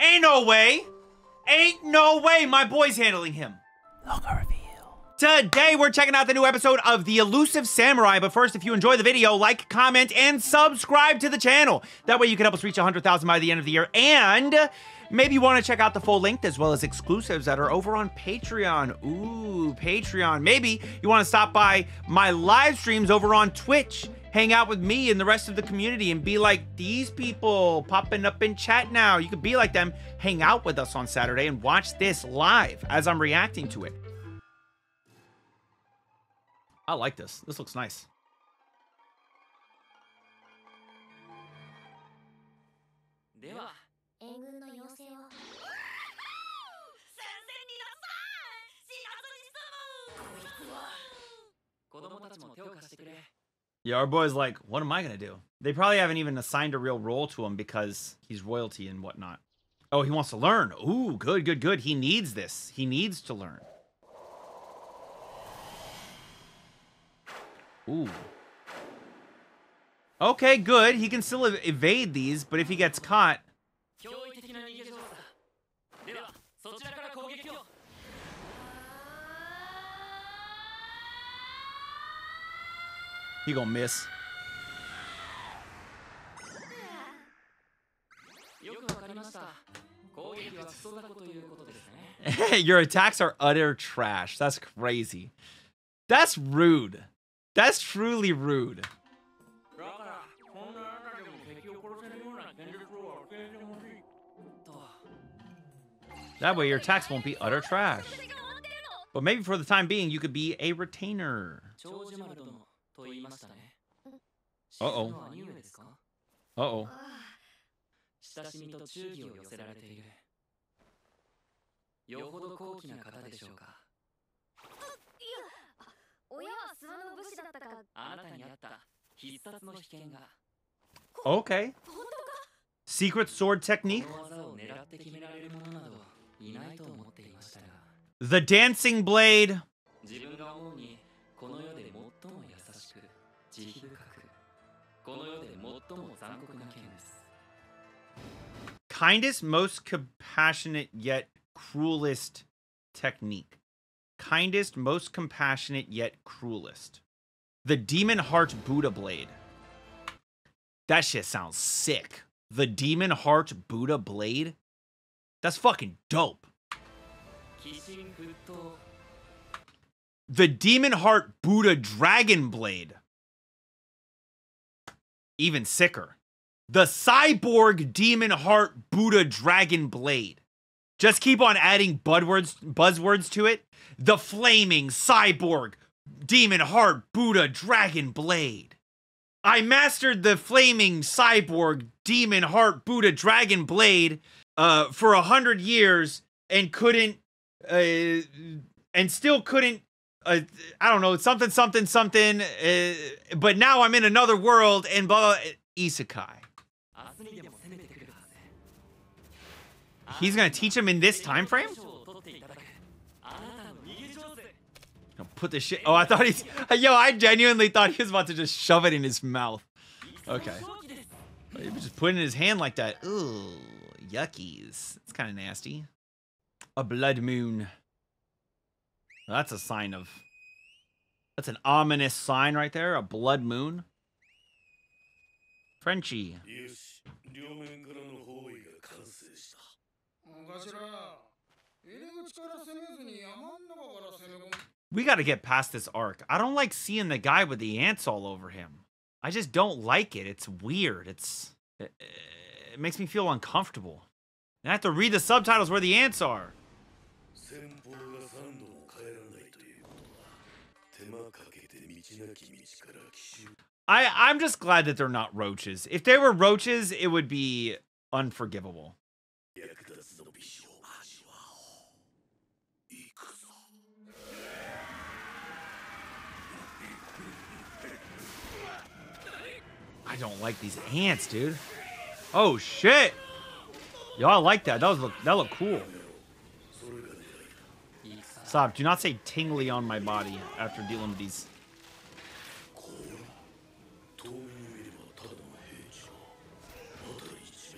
Ain't no way. Ain't no way my boy's handling him. Longer reveal. Today, we're checking out the new episode of The Elusive Samurai. But first, if you enjoy the video, like, comment, and subscribe to the channel. That way, you can help us reach 100,000 by the end of the year. And maybe you want to check out the full length as well as exclusives that are over on Patreon. Ooh, Patreon. Maybe you want to stop by my live streams over on Twitch. Hang out with me and the rest of the community and be like these people popping up in chat now. You could be like them, hang out with us on Saturday and watch this live as I'm reacting to it. I like this. This looks nice. Yeah, our boy's like, what am I gonna do? They probably haven't even assigned a real role to him because he's royalty and whatnot. Oh, he wants to learn. Ooh, good, good, good. He needs this. He needs to learn. Ooh. Okay, good. He can still ev- evade these, but if he gets caught, He gonna miss. Your attacks are utter trash. That's crazy. That's rude. That's truly rude. That way your attacks won't be utter trash. But maybe for the time being, you could be a retainer. と言いましたね。すか？Uh oh. 親しみと忠義を寄せられている。よほど高貴な方でしょうか？親は諏訪の武士だったか。あなたにあった。必殺の秘剣が。Okay. 本当か Secret sword technique？この技 Kindest, most compassionate, yet cruelest technique. Kindest, most compassionate, yet cruelest. The Demon Heart Buddha Blade. That shit sounds sick. The Demon Heart Buddha Blade? That's fucking dope. The Demon Heart Buddha Dragon Blade. Even sicker. The Cyborg Demon Heart Buddha Dragon Blade. Just keep on adding buzzwords buzzwords to it. The Flaming Cyborg Demon Heart Buddha Dragon Blade. I mastered the Flaming Cyborg Demon Heart Buddha Dragon Blade uh, for a hundred years and couldn't uh, and still couldn't uh, I don't know, something, something, something. Uh, but now I'm in another world and blah, blah, isekai. He's gonna teach him in this time frame? Put the shit. Oh, I thought he's. Yo, I genuinely thought he was about to just shove it in his mouth. Okay. He was just putting in his hand like that. Ooh, yuckies. It's kind of nasty. A blood moon. That's a sign of... That's an ominous sign right there. A blood moon. Frenchie. We got to get past this arc. I don't like seeing the guy with the ants all over him. I just don't like it. It's weird. It's it, it makes me feel uncomfortable. And I have to read the subtitles where the ants are. I, I'm just glad that they're not roaches. If they were roaches, it would be unforgivable. I don't like these ants, dude. Oh shit! Yo, I like that. That was look that look cool. Stop, do not say tingly on my body after dealing with these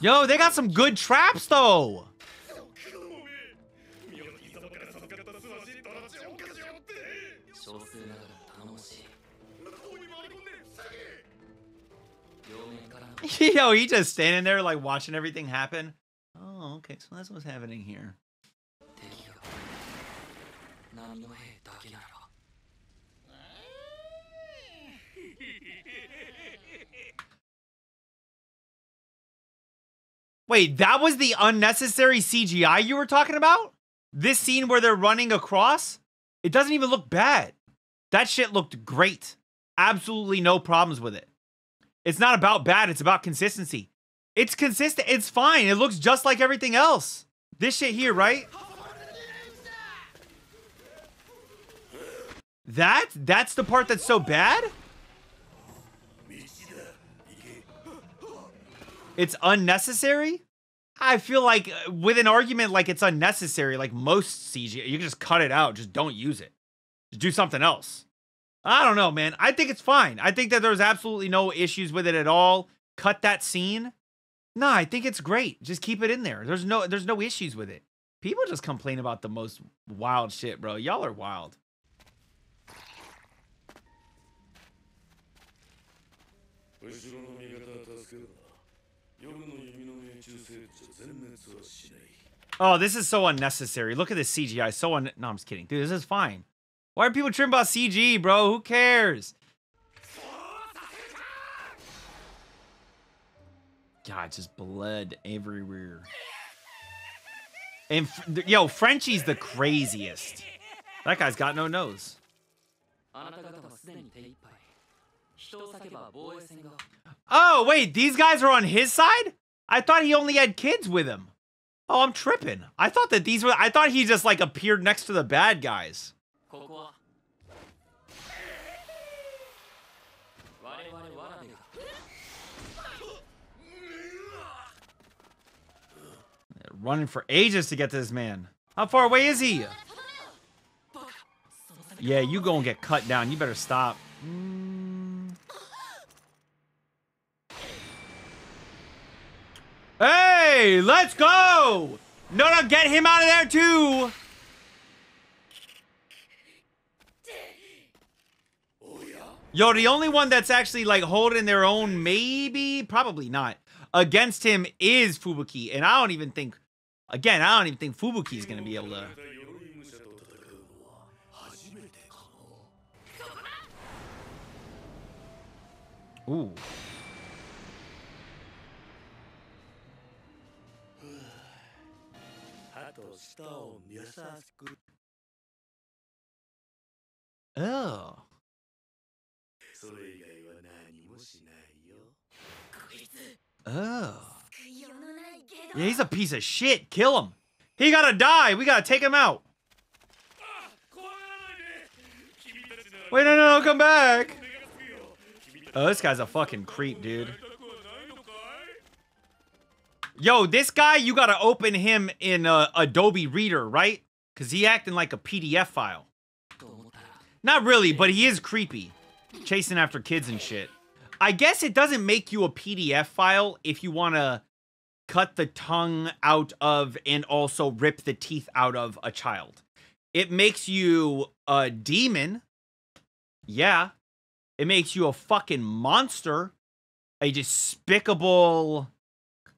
Yo, they got some good traps though. Yo, he just standing there like watching everything happen. Oh, okay, so that's what's happening here. Wait, that was the unnecessary CGI you were talking about? This scene where they're running across? It doesn't even look bad. That shit looked great. Absolutely no problems with it. It's not about bad, it's about consistency. It's consistent, it's fine. It looks just like everything else. This shit here, right? That? That's the part that's so bad? It's unnecessary. I feel like uh, with an argument like it's unnecessary, like most CG, you can just cut it out. Just don't use it. Just do something else. I don't know, man. I think it's fine. I think that there's absolutely no issues with it at all. Cut that scene. Nah, I think it's great. Just keep it in there. There's no there's no issues with it. People just complain about the most wild shit, bro. Y'all are wild. Oh, this is so unnecessary. Look at this CGI. So un. No, I'm just kidding, dude. This is fine. Why are people tripping about CG, bro? Who cares? God, just blood everywhere. And yo, Frenchie's the craziest. That guy's got no nose. Oh, wait, these guys are on his side? I thought he only had kids with him. Oh, I'm tripping. I thought that these were- I thought he just, like, appeared next to the bad guys. running for ages to get to this man. How far away is he? Yeah, you gonna get cut down. You better stop. Mm. Hey, let's go! No, no, get him out of there too! Yo, the only one that's actually like holding their own, maybe, probably not, against him is Fubuki. And I don't even think, again, I don't even think Fubuki is going to be able to. Ooh. と舌を優しく Oh. それ以外は何もしないよ Oh. 世のないゲド Yeah, he's a piece of shit. Kill him. He gotta die. We gotta take him out. 怖がらないで君たちなら Wait, no, no, no, come back. 目がつくよ君たち Oh, this guy's a fucking creep, dude. Yo, this guy, you gotta open him in Adobe Reader, right? Cause he acting like a PDF file. Not really, but he is creepy. Chasing after kids and shit. I guess it doesn't make you a PDF file if you wanna cut the tongue out of and also rip the teeth out of a child. It makes you a demon. Yeah. It makes you a fucking monster. A despicable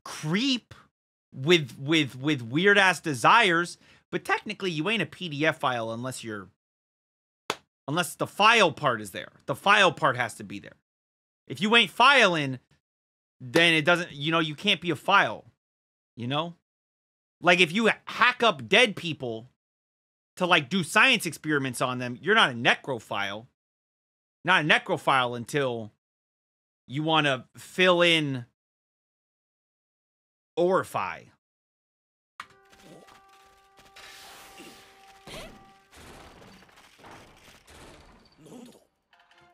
creep with with with weird ass desires, but technically you ain't a PDF file unless you're unless the file part is there. The file part has to be there. If you ain't filing, then it doesn't, you know, you can't be a file. You know? Like if you hack up dead people to like do science experiments on them, you're not a necrophile. Not a necrophile until you want to fill in Orify.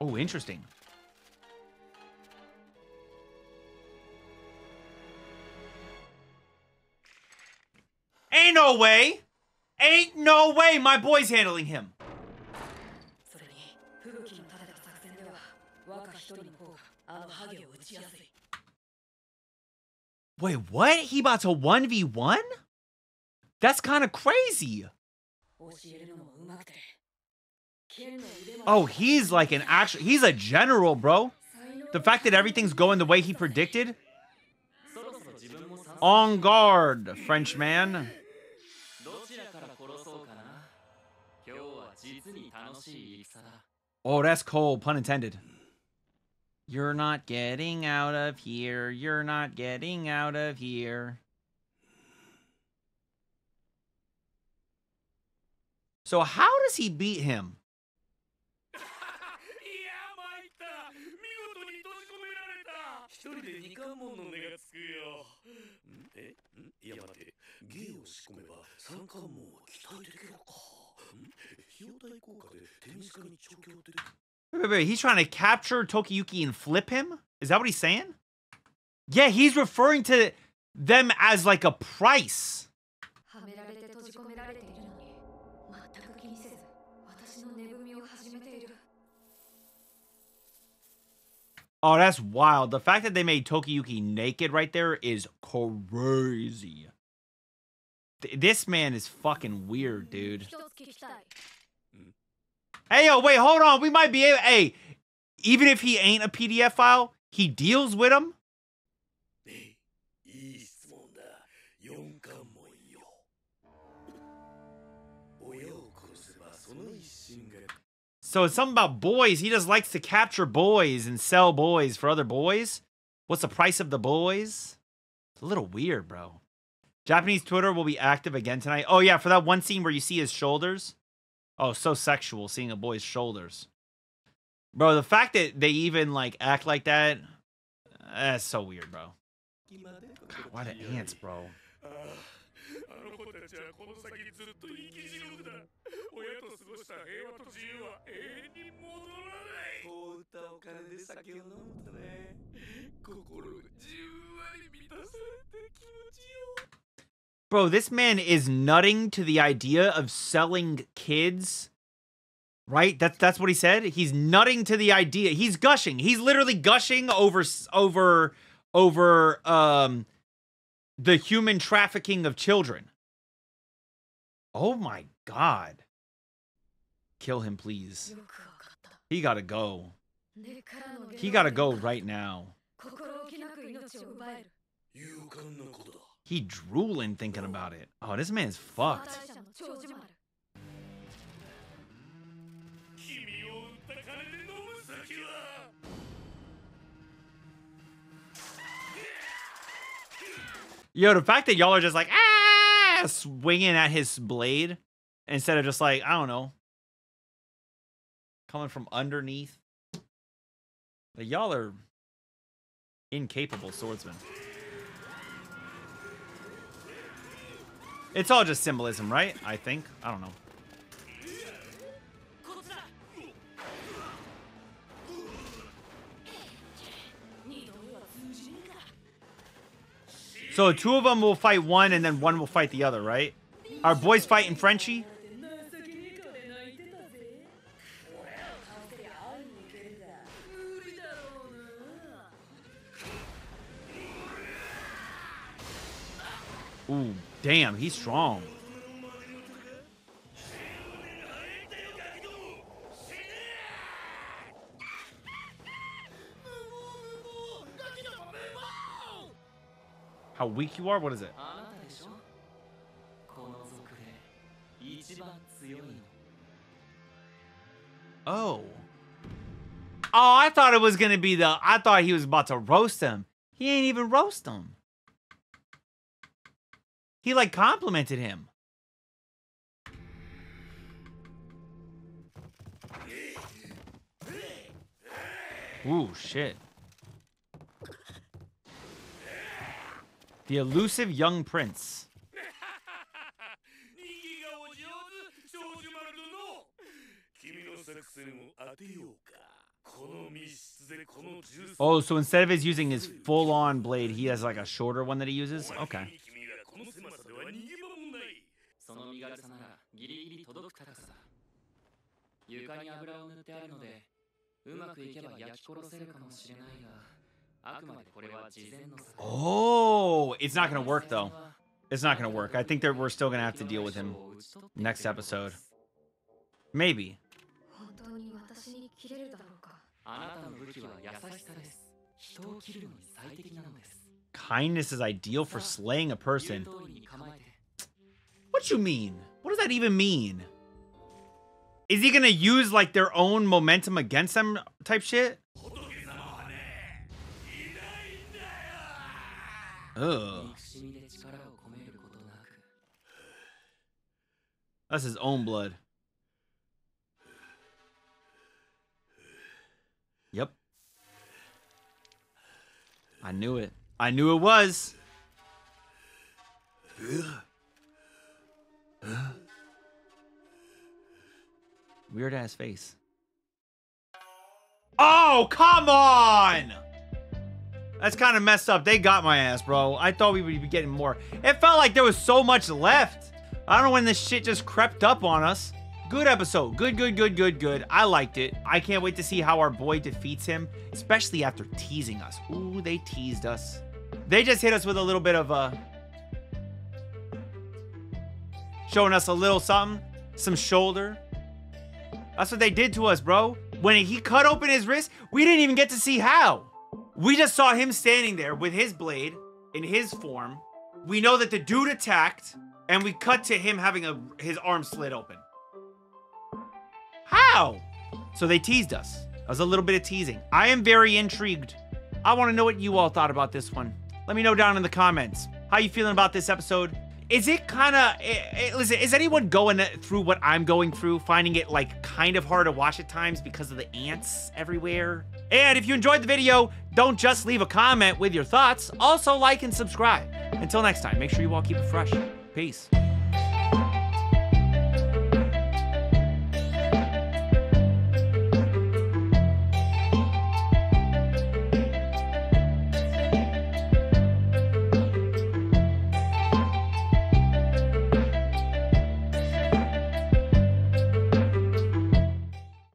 Oh, interesting. Ain't no way. Ain't no way my boy's handling him. Wait, what? He bought a 1v1? That's kind of crazy. Oh, he's like an actual, he's a general, bro. The fact that everything's going the way he predicted. On guard, Frenchman. Oh, that's cold, pun intended. You're not getting out of here. You're not getting out of here. So, how does he beat him? Wait, wait, wait. He's trying to capture Tokiyuki and flip him? Is that what he's saying? Yeah, he's referring to them as like a price. Oh, that's wild. The fact that they made Tokiyuki naked right there is crazy. Th this man is fucking weird, dude. Hey, yo, wait, hold on. We might be able. Hey, even if he ain't a PDF file, he deals with them. So it's something about boys. He just likes to capture boys and sell boys for other boys. What's the price of the boys? It's a little weird, bro. Japanese Twitter will be active again tonight. Oh, yeah, for that one scene where you see his shoulders. Oh, so sexual seeing a boy's shoulders. Bro, the fact that they even like act like that, that's so weird, bro. God, why the ants, bro? Bro, this man is nutting to the idea of selling kids. Right? That's that's what he said. He's nutting to the idea. He's gushing. He's literally gushing over over over um the human trafficking of children. Oh my god. Kill him, please. He gotta go. He gotta go right now. He drooling thinking about it. Oh, this man's fucked. Yo, the fact that y'all are just like, ah, swinging at his blade instead of just like, I don't know, coming from underneath. Like, y'all are incapable swordsmen. It's all just symbolism, right? I think. I don't know. So two of them will fight one, and then one will fight the other, right? Are boys fighting Frenchie? Damn, he's strong. How weak you are? What is it? Oh. Oh, I thought it was gonna be the. I thought he was about to roast him. He ain't even roast him. He like complimented him. Ooh, shit. The elusive young prince. Oh, so instead of his using his full-on blade, he has like a shorter one that he uses? Okay. 軽さならギリギリ届く高さだ床に油を塗ってあるのでうまくいけば焼き殺せるかもしれないがあくまでこれは事前の策 Oh, it's not gonna work though. It's not gonna work. I think that we're still gonna have to deal with him next episode. Maybe. 本当に私に切れるだろうかあなたの武器は優しさです人を切るのに最適なのです Kindness is ideal for slaying a 言 person. What you mean? What does that even mean? Is he gonna use like their own momentum against them type shit? Ugh. That's his own blood. Yep. I knew it. I knew it was. Weird ass face. Oh, come on! That's kind of messed up. They got my ass, bro. I thought we would be getting more. It felt like there was so much left. I don't know when this shit just crept up on us. Good episode. Good, good, good, good, good. I liked it. I can't wait to see how our boy defeats him, especially after teasing us. Ooh, they teased us. They just hit us with a little bit of uh showing us a little something, some shoulder. That's what they did to us, bro. When he cut open his wrist, we didn't even get to see how. We just saw him standing there with his blade in his form. We know that the dude attacked, and we cut to him having a, his arm slit open. How? So they teased us. That was a little bit of teasing. I am very intrigued. I want to know what you all thought about this one. Let me know down in the comments. How you feeling about this episode? Is it kind of listen? Is anyone going through what I'm going through, finding it like kind of hard to watch at times because of the ants everywhere? And if you enjoyed the video, don't just leave a comment with your thoughts. Also like and subscribe. Until next time, make sure you all keep it fresh. Peace.